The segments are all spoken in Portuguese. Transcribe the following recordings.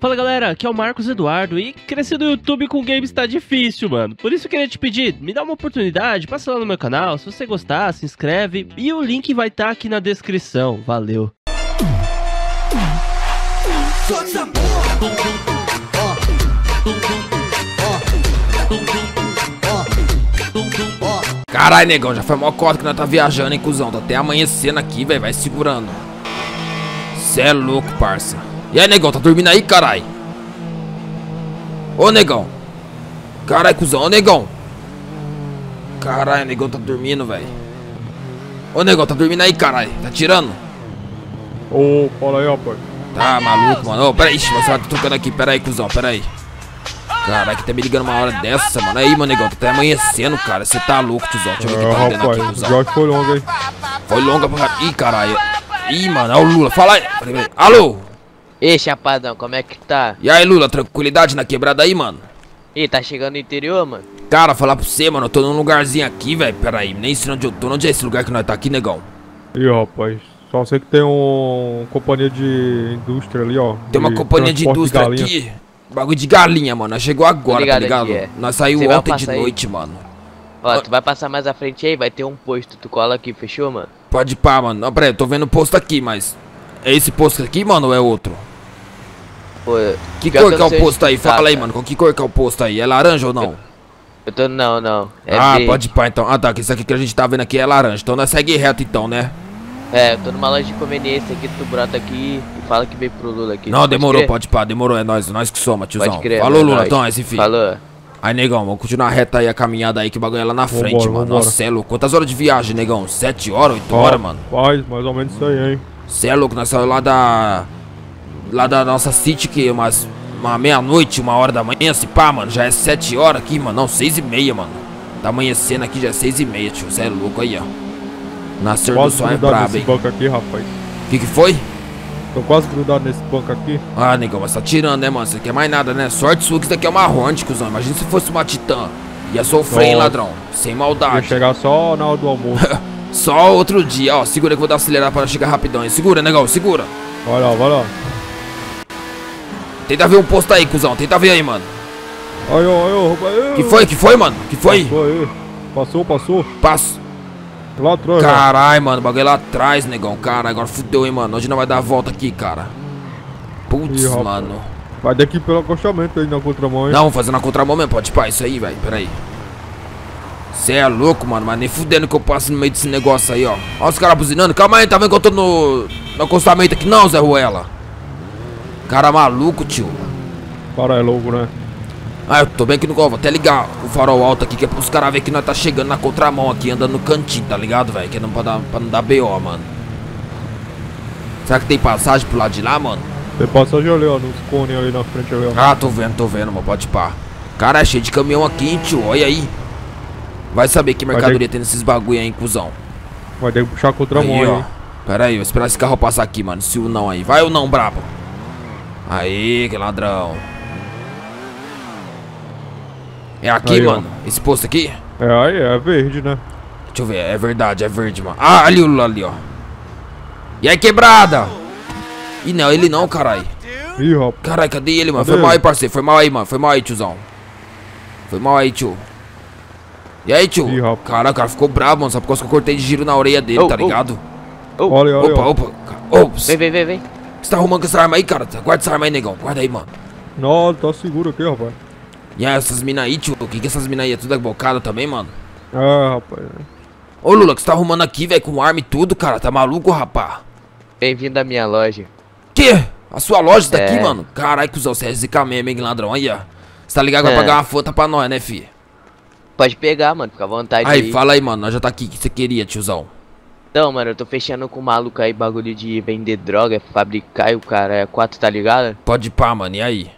Fala galera, aqui é o Marcos Eduardo e crescer no YouTube com games tá difícil, mano. Por isso eu queria te pedir, me dá uma oportunidade, passa lá no meu canal, se você gostar, se inscreve e o link vai estar tá aqui na descrição. Valeu. Caralho, negão, já foi mó cota que nós tá viajando, hein, cuzão. Tá até amanhecendo aqui, velho. Vai segurando. Cê é louco, parça. E aí, negão, tá dormindo aí, caralho? Ô, negão. Caralho, cuzão. Ô, negão. Caralho, negão tá dormindo, velho. Ô, negão, tá dormindo aí, caralho. Tá tirando? Ô, fala aí, rapaz. Tá maluco, mano. Ô, peraí, você vai trocando aqui. Peraí, cuzão, peraí. Caralho, que tá me ligando uma hora dessa, mano. Aí, mano, negão, tá até amanhecendo, cara. Você tá louco, tiozão. Deixa eu ver o que tá rapaz, aqui, cuzão. o Jorge foi longo, hein? Foi longa pra... Ih, caralho. Ih, mano, olha o Lula. Fala aí. Alô? Ei, chapadão, como é que tá? E aí, Lula, tranquilidade na quebrada aí, mano? Ih, tá chegando no interior, mano? Cara, falar pra você, mano, eu tô num lugarzinho aqui, velho. Pera aí, nem sei onde eu tô. Onde é esse lugar que nós tá aqui, negão? Ih, rapaz. Só sei que tem um companhia de indústria ali, ó. Tem uma companhia de indústria galinha. aqui. Bagulho de galinha, mano. Nós chegou agora, Ligado tá ligado? aqui, é. Nós saiu Você vai ontem de aí? noite, mano. Ó, tu vai passar mais à frente aí, vai ter um posto, tu cola aqui, fechou, mano? Pode pá, mano. Não, pera aí, eu tô vendo o posto aqui, mas... É esse posto aqui, mano, ou é outro? Pô, Que pior cor que é o posto aí? Fala aí, mano. Com que cor que é o posto aí? É laranja ou não? Eu tô, não, não, é ah, verde. pode pá, então. Ah, tá. Que isso aqui que a gente tá vendo aqui é laranja. Então nós segue reto, então, né? É, eu tô numa loja de conveniência aqui, tu brota aqui e fala que veio pro Lula aqui. Não, Pode demorou, crer? pode pá. Demorou, é nós. Nós que somos, tiozão. Pode crer, Falou, é Lula. Então, esse filho. Falou. Aí, negão, vamos continuar reta aí a caminhada aí, que o bagulho é lá na frente, Vambora, mano. vambora. Nossa, cê é louco. Quantas horas de viagem, negão? Sete horas, oito horas, mano? Faz, mais ou menos isso aí, hein? Cê é louco, nós saímos lá da. Lá da nossa city, que umas. Uma meia-noite, uma hora da manhã, se pá, mano. Já é sete horas aqui, mano. Não, seis e meia, mano. Tá amanhecendo aqui, já é seis e meia, tio. Cê é louco aí, ó. Nascer do sol é brabo, hein? banco aqui, rapaz. Que que foi? Tô quase grudado nesse banco aqui. Ah, negão, mas tá tirando, né, mano? Você quer mais nada, né? Sorte sua que isso daqui é uma Hornet, cuzão. Imagina se fosse uma Titã. Ia sofrer, hein, ladrão? Sem Ia maldade. chegar só na hora do almoço. Só outro dia, ó. Segura que eu vou dar acelerar pra chegar rapidão, hein? Segura, negão, segura. vai lá, vai lá. Tenta ver um posto aí, cuzão. Tenta ver aí, mano. Aí, ó, aí, ó. Que foi, que foi, mano? Que foi? Passou aí. Passou, passou. Passo. Lá atrás. Caralho, mano. O bagulho é lá atrás, negão. Cara, agora fudeu, hein, mano. Hoje não vai dar a volta aqui, cara. Putz, Ih, mano. Vai daqui pelo acostamento aí na contramão, hein? Não, vou fazer na contramão mesmo. Pode pá, isso aí, velho. Pera aí. Cê é louco, mano. Mas nem fudendo que eu passo no meio desse negócio aí, ó. Ó os caras buzinando. Calma aí, tá vendo que eu tô no, no acostamento aqui? Não, Zé Ruela. Cara maluco, tio. Cara, é louco, né? Ah, eu tô bem aqui no vou até ligar o farol alto aqui, que é pros caras verem que nós tá chegando na contramão aqui, andando no cantinho, tá ligado, velho? Que é não pra, dar, pra não dar BO, mano. Será que tem passagem pro lado de lá, mano? Tem passagem ali, ó, nos cones ali na frente ali, ó. Ah, tô vendo, tô vendo, mano, pode pá. Cara, é cheio de caminhão aqui, hein, tio, olha aí. Vai saber que mercadoria tem nesses bagulho aí, hein, cuzão. Vai ter que puxar a contramão Aí, aí, ó. Pera aí, vou esperar esse carro passar aqui, mano. Se o não aí. Vai ou não, brabo? Aí, que ladrão. É aqui, Aí, ó. mano? Esse posto aqui? É, aí é verde, né? Deixa eu ver, é verdade, é verde, mano. Ah, ali o Lula ali, ó. E aí, quebrada? Ih, não, ele não, carai. Ih, rapaz. Carai, cadê ele, mano? Cadê Foi mal aí, parceiro. Foi mal aí, mano. Foi mal aí, tiozão. Foi mal aí, tio. E aí, tio? Ih, rapaz. Caralho, o cara ficou bravo, mano. Só por causa que eu cortei de giro na orelha dele, Ô, tá ligado? Olha, olha, Opa, ó. opa. Ops. Vem, vem, vem, vem. Você tá arrumando com essa arma aí, cara? Guarda essa arma aí, negão. Guarda aí, mano. Não, tá seguro aqui, rapaz. E aí, essas minas aí, tio? O que que essas minas aí? É tudo bocada também, mano? É, rapaz. Ô, Lula, o que você tá arrumando aqui, velho? Com arma e tudo, cara? Tá maluco, rapá? Bem-vindo à minha loja. Que? A sua loja tá aqui, É. mano? Caralho, cuzão, você é ZK mesmo, hein, ladrão? Aí, ó. Você tá ligado que vai É. pagar uma foto pra nós, né, fi? Pode pegar, mano, fica à vontade Aí, aí. fala aí, mano. Nós já tá aqui. O que você queria, tiozão? Então, mano, eu tô fechando com o maluco aí, bagulho de vender droga, fabricar e o cara é quatro, tá ligado? Pode pá, mano. E aí?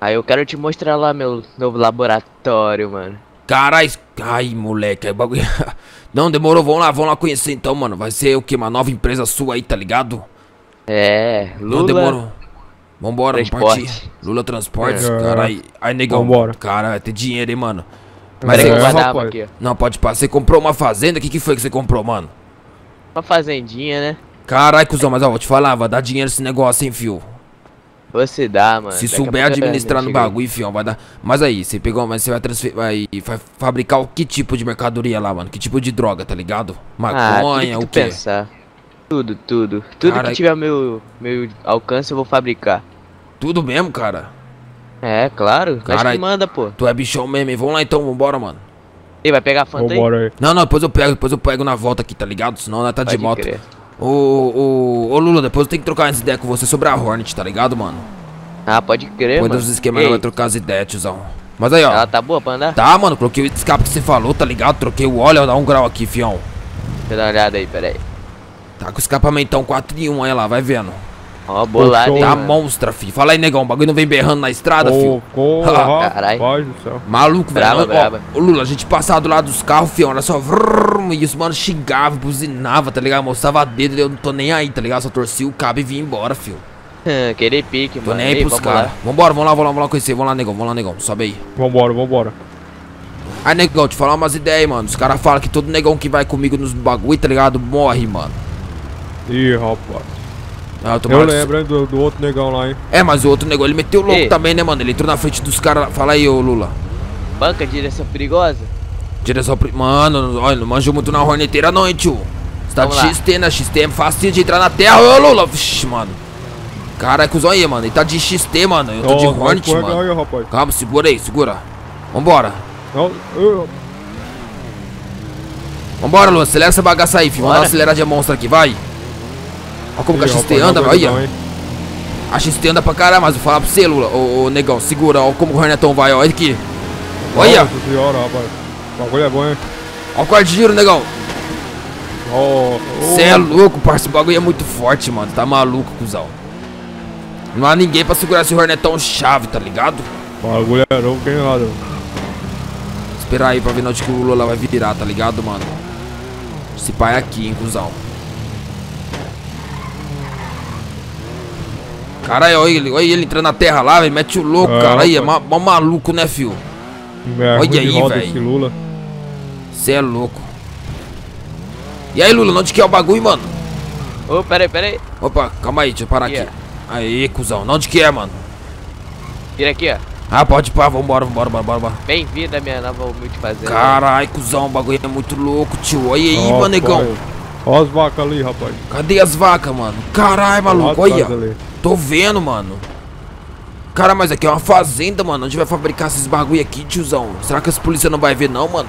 Aí eu quero te mostrar lá meu novo laboratório, mano. Caralho. Ai, moleque. Aí, bagulho. Não, demorou. Vamos lá, vamos lá conhecer então, mano. Vai ser o quê? Uma nova empresa sua aí, tá ligado? É, Não Lula. demorou. Vambora, vamos Transporte. partir. Lula Transportes, É. caralho. Aí, negão. Vambora. Cara, vai ter dinheiro, hein, mano. Mas é, que ó. Não, pode pá. Você comprou uma fazenda? O que, que foi que você comprou, mano? Uma fazendinha, né? Caralho, cuzão, mas ó, vou te falar, vai dar dinheiro esse negócio, hein, fio. Você dá, mano. Se Daqui souber administrar no bagulho, fião, vai dar. Mas aí, você pegou, mas você vai transferir. Vai, vai fabricar o que tipo de mercadoria lá, mano? Que tipo de droga, tá ligado? Ah, Maconha, que o quê? pensar. Tudo, tudo. Tudo Cara, que tiver meu, meu alcance eu vou fabricar. Tudo mesmo, cara. É, claro. Nós Carai. que manda, pô. Tu é bichão mesmo, hein? Vamos lá então, vambora, mano. Ei, vai pegar a Fanta aí? Vambora aí. Não, não, depois eu pego, depois eu pego na volta aqui, tá ligado? Senão nós tá de Pode moto. crer. Ô, ô, ô, Lula, depois eu tenho que trocar umas ideias com você sobre a Hornet, tá ligado, mano? Ah, pode crer, Depois mano. dos esquemas Ei, nós vai trocar as ideias, tiozão. Mas aí, ó. Ela tá boa pra andar? Tá, mano, coloquei o escape que você falou, tá ligado? Troquei o óleo, dá um grau aqui, fião. Deixa eu dar uma olhada aí, peraí. Tá com o escapamentão 4 em 1 aí lá, vai vendo. Ó, bolado, show. hein, Tá mano. monstra, fi. Fala aí, negão, o bagulho não vem berrando na estrada, porra, rapaz do céu. Maluco, velho. Ó. Ô, Lula, a gente passava do lado dos carros, fião, era só... vrrr, E os mano xingava, buzinava, tá ligado? Mostrava dedo, eu não tô nem aí, tá ligado? Só torcia o cabo e vinha embora, fio. Querer pique, Tô mano. nem aí Ei, pros caras. Vambora, vamos lá, vamos lá, vamos lá conhecer. Vamos lá, negão, vamos lá, negão. Sobe aí. Vambora, vambora. Aí, negão, te falar umas ideias mano. Os caras falam que todo negão que vai comigo nos bagulho, tá ligado? Morre, mano. Ih, rapaz. Ah, eu Eu lembro, hein, do, do outro negão lá, hein. É, mas o outro negão, ele meteu louco Ei. também, né, mano? Ele entrou na frente dos caras. Fala aí, ô Lula. Banca direção perigosa? Direção. pri- Mano, olha, não manjo muito na horneteira, não, hein, tio. Você tá Vamos de lá. XT, né? XT é fácil de entrar na terra, ô Lula. Vixe, mano. Cara, cuzão aí, mano. Ele tá de XT, mano. Eu tô de Ó, vai Hornet, mano. aí, rapaz. Calma, segura aí, segura. Vambora. Não, eu- Vambora, Lula. Acelera essa bagaça aí, filho. Vamos Bora. aceleradinha monstra aqui, vai. Olha como que a XT anda, Olha. hein. A XT anda pra caralho, mas vou falar pra você, Lula. Ô, ô, negão, segura. Ó como o Hornetão vai, ó. Olha aqui. Olha. Nossa senhora, rapaz. O bagulho é bom, hein. Ó o quarto de giro, negão. Ó, ó. Você é louco, parça. O bagulho é muito forte, mano. Tá maluco, cuzão. Não há ninguém pra segurar esse Hornetão chave, tá ligado? O bagulho é novo, quem nada. Esperar aí pra ver onde que o Lula vai virar, tá ligado, mano? Esse pai é aqui, hein, cuzão. Caralho, olha ele, olha ele entrando na terra lá, velho. Mete o louco, É, cara. Aí, é mó maluco, né, fio? É, Olha aí, velho. esse Lula. Cê é louco. E aí, Lula, onde que é o bagulho, mano? Ô, peraí, peraí. Opa, calma aí, deixa eu parar Aqui, aqui. Aí, cuzão, onde que é, mano? Vira aqui, ó. Ah, pode ir pá, vambora, vambora, vambora, vambora. Bem-vindo à minha nova humilde fazenda. Carai, cuzão, o bagulho é muito louco, tio. Olha aí, Ó, mano, negão. pai. Ó as vacas ali, rapaz. Cadê as vacas, mano? Carai, Lá maluco, olha. Tô vendo, mano. Cara, mas aqui é uma fazenda, mano. Onde vai fabricar esses bagulho aqui, tiozão? Será que as polícia não vai ver, não, mano?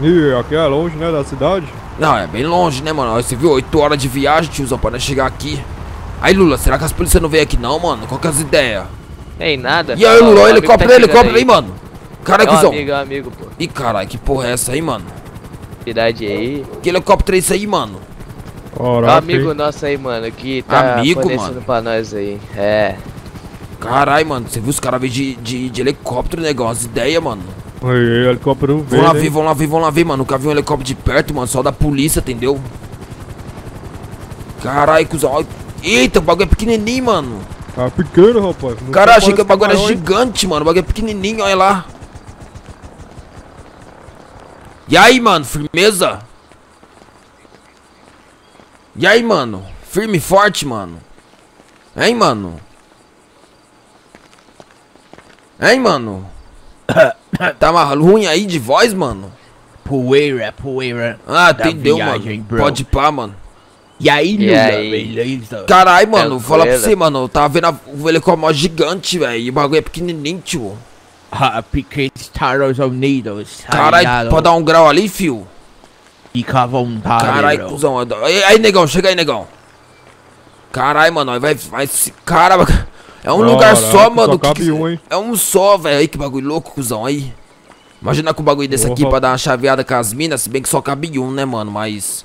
Ih, aqui é longe, né, da cidade? Não, é bem longe, né, mano? Você viu? 8 horas de viagem, tiozão, pra nós chegar aqui. Aí, Lula, será que as polícia não veio aqui, não, mano? Qual que é as ideias? Tem nada. E aí, Ó, Lula, amigo helicóptero, tá chegando helicóptero aí, mano. Caralho, É um cuzão. amigo, é um amigo, pô. Ih, caralho, que porra é essa aí, mano? Cidade aí. Que helicóptero é esse aí, mano? É um Caraca, amigo hein? nosso aí, mano, que tá Amigo, fornecendo mano? pra nós aí. É. Caralho, mano, você viu os caras de, de, de helicóptero, negão? As ideias, mano. Aí, helicóptero Vamos lá verde, ver, vamos lá ver, vamos lá ver, mano. Nunca vi um helicóptero de perto, mano. Só da polícia, entendeu? Caralho, cuzão. Eita, o bagulho é pequenininho, mano. Tá pequeno, rapaz. Não Caralho, achei que o bagulho era gigante, mano. O bagulho é pequenininho, olha lá. E aí, mano, firmeza? E aí, mano? Firme e forte, mano. Hein, mano? Hein, mano? tá mais ruim aí de voz, mano? Poeira, poeira. Ah, entendeu, viagem, mano? bro. Pode pá, mano. E aí, E Lula, aí? beleza? Caralho, mano, vou falar pra você, mano. Eu tava vendo a- o helicóptero mó gigante, velho. E o bagulho é pequenininho, tio. Ah, porque Estados Unidos. tá Caralho, pode dar um grau ali, fio? Fica à vontade, Caralho, cuzão. Aí, aí, negão, chega aí, negão. Caralho, mano, vai, vai. Cara, é um lugar só, só mano. que cabe que- um, hein? É um só, velho. Aí que bagulho louco, cuzão. Aí. Imagina com o bagulho desse aqui pra dar uma chaveada com as minas. Se bem que só cabe um, né, mano? Mas.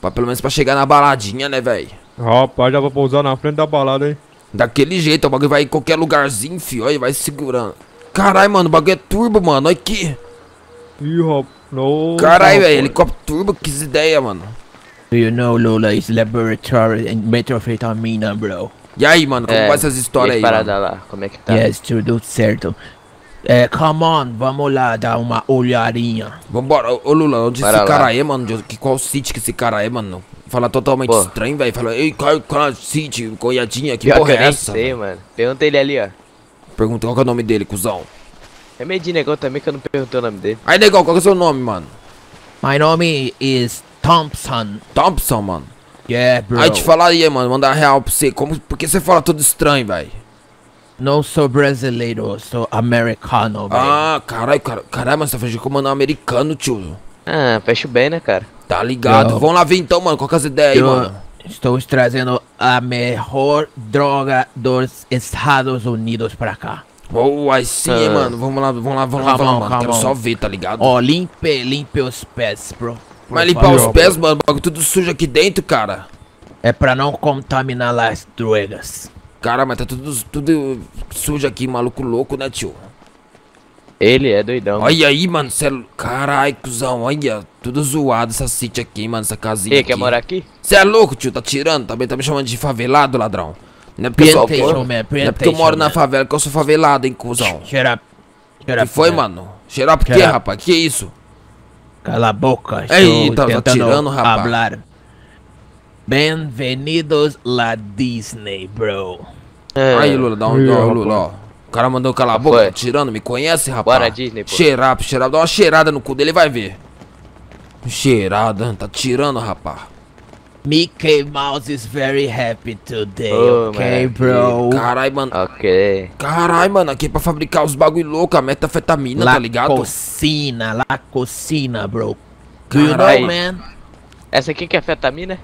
Pra, pelo menos pra chegar na baladinha, né, velho? Rapaz, já vai pousar na frente da balada, hein? Daquele jeito, o bagulho vai em qualquer lugarzinho, fio. Aí vai segurando. Caralho, mano, o bagulho é turbo, mano. Olha aqui. Ih, rapaz. Caralho, velho. Helicóptero turbo, que ideia, mano. Do you know, Lula is laboratory and methamphetamina, bro? E aí, mano, como é. vai essas histórias aí? as Mano? paradas lá, como é que tá? Yes, tudo certo. É, come on, vamos lá dar uma olhadinha. Vambora, ô ô, Lula, onde Bora esse lá. cara é, mano? Que, qual city que esse cara é, mano? Fala totalmente Pô. estranho, velho. Fala, ei, Car Car City, coiadinha, que Pior porra que eu é essa? sei, mano. Pergunta ele ali, ó. Pergunta qual que é o nome dele, cuzão. É meio de negão também que eu não perguntei o nome dele. Aí, negão, qual que é o seu nome, mano? My name is Thompson. Thompson, mano. Yeah, bro. Aí te falar aí, mano, mandar real pra você. Como, por que você fala tudo estranho, velho? Não sou brasileiro, sou americano, velho. Ah, caralho, cara, caralho, mas você tá fingindo como um americano, tio. Ah, fecho bem, né, cara? Tá ligado? Vamos lá ver então, mano. Qual que é as ideias aí, mano? Estou trazendo a melhor droga dos Estados Unidos pra cá. Oh, aí sim, Ah. mano. Vamos lá, vamos lá, vamos lá, vamos lá, mano. Quero só ver, tá ligado? Ó, limpe, limpe os pés, bro. Mas limpar os pés, mano. Bagulho tudo sujo aqui dentro, cara. É pra não contaminar as drogas. Cara, mas tá tudo, tudo sujo aqui, maluco louco, né, tio? Ele é doidão. Olha aí, mano. Cê é... Carai, cuzão. Olha, tudo zoado essa city aqui, mano. Essa casinha E aqui. quer morar aqui? Você é louco, tio? Tá tirando? Também tá me chamando de favelado, ladrão. Não é porque, eu, Plantation, man, não é porque eu moro na plantation, favela que eu sou favelado, hein, cuzão. man. Shut up. Shut que foi, man. mano? Cheirar por quê, up. rapaz? Que isso? Cala a boca. Ei, tá- tá tentando tirando, rapaz. Hablar. Bem-vindos la Disney, bro. É. Aí, Lula, dá um dó. Lula, ó. O cara mandou calar a boca, Foi. tá tirando, me conhece, rapaz? Bora, Disney, pô. Cheirar, cheirar, dá uma cheirada no cu dele, vai ver. Cheirada, tá tirando, rapaz. Mickey Mouse is very happy today, Oh, okay, man. bro? Carai, mano. Ok. Carai, mano, aqui é pra fabricar os bagulho louco, a metafetamina, La tá ligado? cocina, la cocina, bro. Do you know, Carai. man? Essa aqui que é fetamina?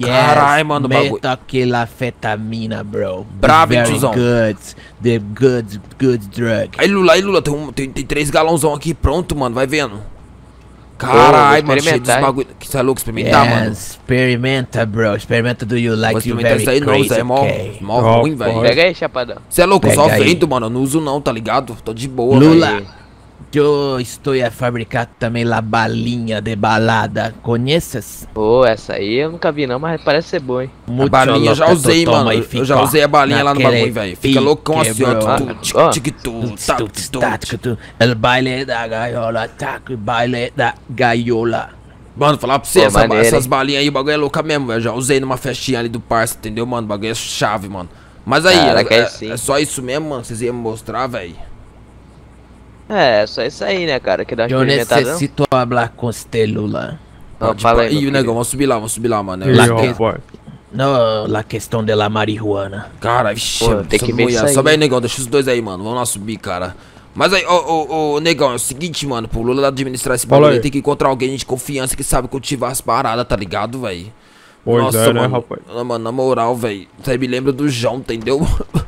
Carai, mano, o bagulho- Metaquilafetamina, bro. Brabo, hein, Very tiozão? good. The good, good drug. Aí, Lula, aí, Lula, tem, um, tem, tem três galãozão aqui pronto, mano, vai vendo. Carai, vou mano, cheio dos bagulho. Que você é louco, experimentar, Yeah, mano. experimenta, bro. Experimenta do you Vou like you experimentar very isso aí não, crazy, isso aí é mó, okay? mó Ó, ruim, velho. Pega aí, chapadão. Você é louco, eu só Pega aí. vendo, mano, eu não uso não, tá ligado? Tô de boa, Lula. velho. Eu estou a fabricar também la balinha de balada. Conheces? Pô, essa aí eu nunca vi não, mas parece ser boa, hein? A Muito balinha eu já usei, mano. Eu já usei a balinha lá no bagulho, velho. Fica loucão assim, ó. bro. Tu, Ah, tic, ó. tic, tu, Tuts, tá, tuts, tu, tac, tic. tu. El baile da gaiola, tac, baile da gaiola. Mano, falar pra você, Pô, essa- maneiro, essas hein? balinhas aí, o bagulho é louca mesmo, velho. Já usei numa festinha ali do parça, entendeu, mano? O bagulho é chave, mano. Mas aí, Caraca, é, é é- é só isso mesmo, mano? Vocês iam me mostrar, velho? É, só isso aí, né, cara? Que dá uma Eu não? necessito falar com você, Lula. Ó, Pode fala aí, Ih, o negão, vamos subir lá, vamos subir lá, mano. Eu- que- rapaz. Não, la questão de la marihuana. Cara, vixi, Pô, tem que ver aí. Sobe aí, negão, deixa os dois aí, mano. Vamos lá subir, cara. Mas aí, ô, ô, ô, negão, é o seguinte, mano, pro Lula administrar esse bagulho, tem que encontrar alguém de confiança que sabe cultivar as paradas, tá ligado, velho? Pois é, né, mano, rapaz? ah, mano, na moral, velho, você me lembra do João, entendeu?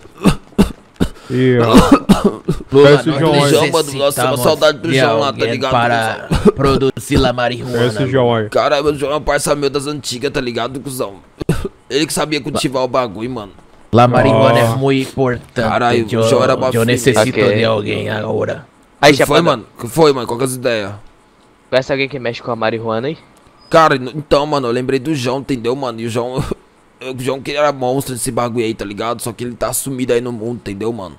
Esse nós João aí. João, mano, nossa, uma saudade do João lá, tá ligado, Para produzir la marihuana. esse João aí. Caralho, o João é um parça meu das antigas, tá ligado, cuzão? Ele que sabia cultivar o bagulho, mano. La marihuana Ah. é muito importante. Caralho, eu, o João era uma eu necessito filha. de alguém agora. Aí, que foi, mano? que foi, mano? Qual que é as ideias? conhece alguém que mexe com a marihuana aí? Cara, então, mano, eu lembrei do João, entendeu, mano? E o João. O João que ele era monstro nesse bagulho aí, tá ligado? Só que ele tá sumido aí no mundo, entendeu, mano?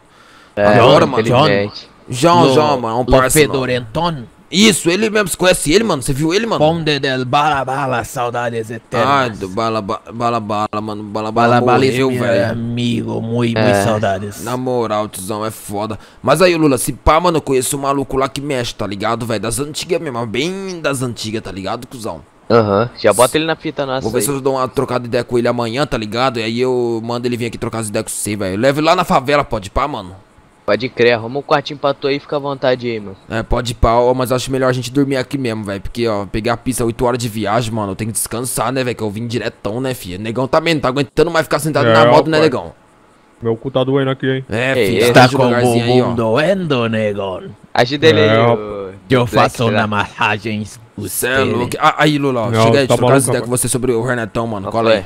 É, Agora, mano. infelizmente. João, Lo- João, mano, é um. Fedorenton, Isso, ele mesmo. Você conhece ele, mano? Você viu ele, mano? Conde del Bala Bala, saudades Ah, eternas. do bala, ba- bala, bala, mano. Bala, bala, Bala morreu, meu velho. amigo, muito, É. muito saudades. Na moral, tizão, é foda. Mas aí, Lula, se pá, mano, eu conheço um maluco lá que mexe, tá ligado, velho? Das antigas mesmo, mas bem das antigas, tá ligado, cuzão? Aham, já bota ele na fita nossa Vou ver aí. se eu dou uma trocada de ideia com ele amanhã, tá ligado? E aí eu mando ele vir aqui trocar as ideias com você, velho. Leve lá na favela, pode pá, mano? Pode crer, arruma um quartinho pra tu aí e fica à vontade aí, mano. É, pode pá, ó, mas eu acho melhor a gente dormir aqui mesmo, velho. Porque, ó, pegar a pista 8 horas de viagem, mano, eu tenho que descansar, né, velho? Que eu vim diretão, né, filho? Negão também, não tá aguentando mais ficar sentado É, na ó, moto, né, pai. negão? Meu cu tá doendo aqui, hein? É, filho, ei. Está tá com o bumbum doendo, negão. Ajuda ele É, aí, ó. ô... Eu faço na massagens Cê é louco. Ah, aí, Lula, ó, Não, chega aí, tá trocar as maluco, ideias com você sobre o Renatão, mano. Qual Cola foi? aí.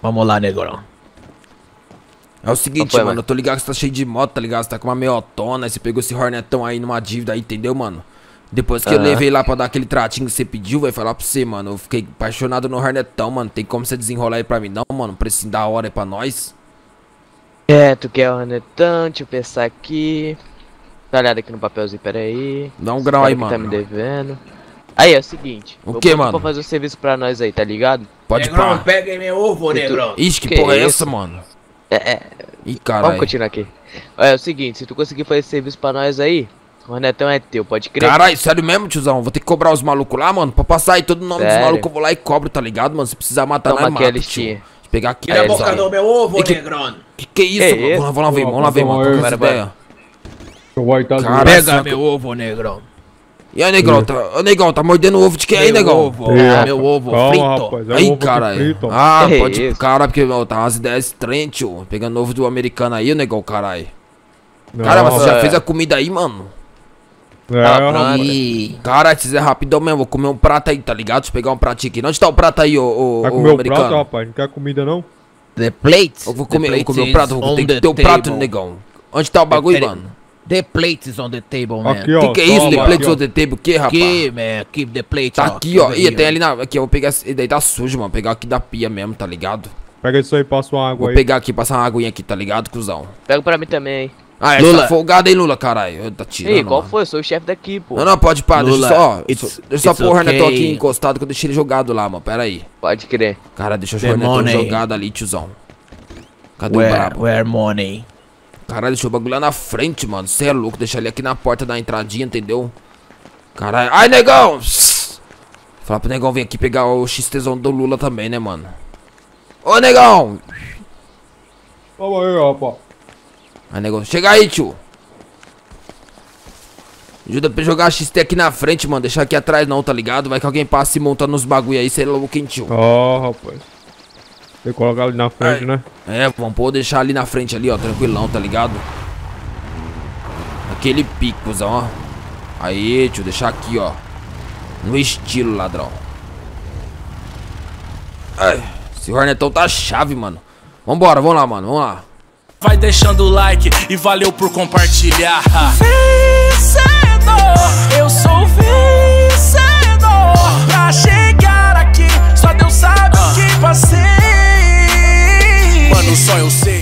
Vamos lá, negão. É o seguinte, foi, mano, mano? eu tô ligado que você tá cheio de moto, tá ligado? Você tá com uma meiotona, você pegou esse Hornetão aí numa dívida aí, entendeu, mano? Depois que eu Aham. levei lá pra dar aquele tratinho que você pediu, vai falar pra você, mano. Eu fiquei apaixonado no Hornetão, mano. Tem como você desenrolar aí pra mim, não, mano? Precinho da hora aí pra nós. É, tu quer o Renetão, deixa eu pensar aqui. Dá uma olhada aqui no papelzinho, peraí. Dá um grau aí, mano. Tá me devendo. Aí, é o seguinte. O vou que, mano? Pra fazer o serviço pra nós aí, tá ligado? Pode Negrão, pá. pegue meu ovo, tu- Negrão. Ixi, que, Que porra é isso? essa, mano? É, é. Ih, Vamos caralho. continuar aqui. Olha, é o seguinte, se tu conseguir fazer esse serviço pra nós aí, o Renatão é teu, pode crer? Caralho, sério mesmo, tiozão? Vou ter que cobrar os malucos lá, mano? Pra passar aí todo o nome dos Sério? malucos, eu vou lá e cobro, tá ligado, mano? Se precisar matar, Toma nós a mata, tio. Deixa eu pegar aqui, Tira a Aí, boca do meu ovo, E que- Negrão. Que que é isso, Que mano? Vamos lá, vamos ver, vamos lá ver, mano. Bora, Qual que é essa bora. ideia? Tá Cara, Pega saca- meu ovo, Negrão. E aí, negão, tá, ô, negão, tá mordendo o ovo de quem aí, meu negão? ovo, É, meu ovo Calma, frito. rapaz. É Aí, caralho. Ah, Que pode. isso? Cara, porque meu, tá umas ideias estranhas, tio. Pegando ovo do americano aí, negão, caralho. Cara, mas você já é. fez a comida aí, mano? É, Ah. Ih, Cara, se é rapidão mesmo, vou comer um prato aí, tá ligado? Deixa eu pegar um pratinho aqui. Onde tá o prato aí, ô, ô, Vai ô comer o americano? prato, rapaz? Não quer comida, não? the plates. Eu vou comer, eu vou comer o prato, vou ter que ter o prato, negão. Onde tá o bagulho, Pera- mano? The plates on the table, man. Aqui, ó. Que que é isso, toma, de plate aqui, ó. on the table? O que, rapaz? Aqui, man. Keep the plate, Tá ó. aqui, ó. Ih, here. tem ali na. Aqui, eu vou pegar. Esse daí tá sujo, mano. Pegar aqui da pia mesmo, tá ligado? Pega isso aí, passa uma água Vou aí. pegar aqui, passar uma aguinha aqui, tá ligado, cuzão? Pega pra mim também, hein? Ah, essa Lula. tá folgada, hein, Lula, caralho? Tá tirando. Ei, qual mano. foi? Eu sou o chefe daqui, pô. Não, não, pode deixa Lula, só. it's- Deixa só it's pôr o Renatão okay. aqui encostado que eu deixei ele jogado lá, mano. Pera aí. Pode crer. Cara, deixa o The money. jogado ali, tiozão. Cadê o Where, brabo? where money? Caralho, deixa o bagulho lá na frente, mano. Cê é louco, deixa ele aqui na porta da entradinha, entendeu? Caralho. Ai, negão! Falar pro negão vir aqui pegar o XTzão do Lula também, né, mano? Ô, negão! Vamos aí, rapaz. Aí, negão, chega aí, tio. Ajuda pra jogar a XT aqui na frente, mano. Deixar aqui atrás não, tá ligado? Vai que alguém passa e monta nos bagulho aí, é louco, hein, tio. Ó, rapaz. Tem que colocar ali na frente, Ai. né? É, vamos pôr deixar ali na frente ali, ó, tranquilão, tá ligado? Aquele pique, ó. Aí, tio, deixar aqui, ó. No estilo, ladrão. Ai, esse Hornetão tá chave, mano. Vambora, vamos lá, mano, vamos lá. Vai deixando o like e valeu por compartilhar. Vencedor, eu sou vencedor. Pra chegar aqui, só Deus sabe o que passei sonho eu sei.